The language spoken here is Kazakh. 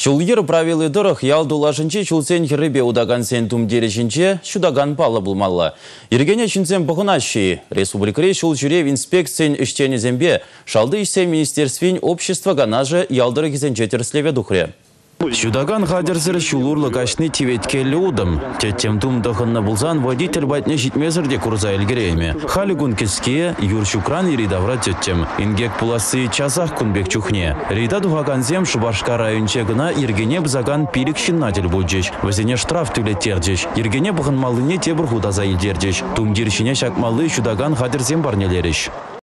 Шулгер правилы дұрық ялдулашынче шулсен хірібе удаган сен тумдережінче шудаган палы бұлмалла. Ергене чынсен бұғынаши. Республикаре шул жүрев инспекциян іштені зембе шалды ішсе министерствен общество ганажы ялдыры кезен жетірслеве дұқыре. Шудаган хадерзір шулурлы кашны тиветкелі удым. Теттем тумдықынны бұлзан водитель байтне житмезірде курза елгерейме. Халі күн кеске юр шукран иридавра теттем. Ингек пуласы часах күнбек чухне. Рида дұғаганзем Шубашка районче гына ергене бізаган пирик шиннатель бұджеш. Візіне штраф түлеттерджеш. Ергене бұғын малыне тебір худаза. Тумдершіне шакмалы шудаган хадерзем барнелеріш.